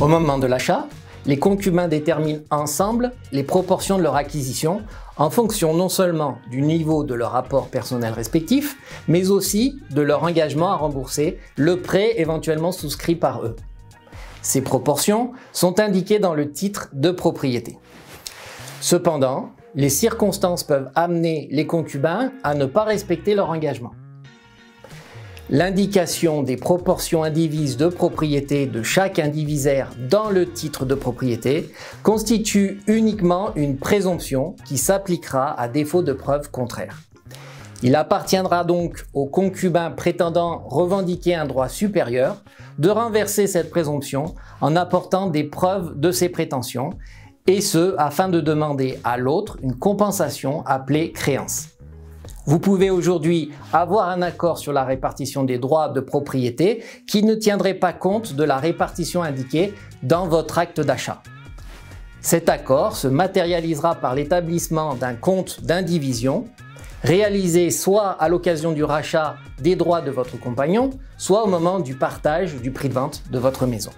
Au moment de l'achat, les concubins déterminent ensemble les proportions de leur acquisition en fonction non seulement du niveau de leur rapport personnel respectif, mais aussi de leur engagement à rembourser le prêt éventuellement souscrit par eux. Ces proportions sont indiquées dans le titre de propriété. Cependant, les circonstances peuvent amener les concubins à ne pas respecter leur engagement. L'indication des proportions indivises de propriété de chaque indivisaire dans le titre de propriété constitue uniquement une présomption qui s'appliquera à défaut de preuves contraires. Il appartiendra donc aux concubins prétendant revendiquer un droit supérieur de renverser cette présomption en apportant des preuves de ses prétentions, et ce afin de demander à l'autre une compensation appelée créance. Vous pouvez aujourd'hui avoir un accord sur la répartition des droits de propriété qui ne tiendrait pas compte de la répartition indiquée dans votre acte d'achat. Cet accord se matérialisera par l'établissement d'un compte d'indivision réalisé soit à l'occasion du rachat des droits de votre compagnon, soit au moment du partage du prix de vente de votre maison.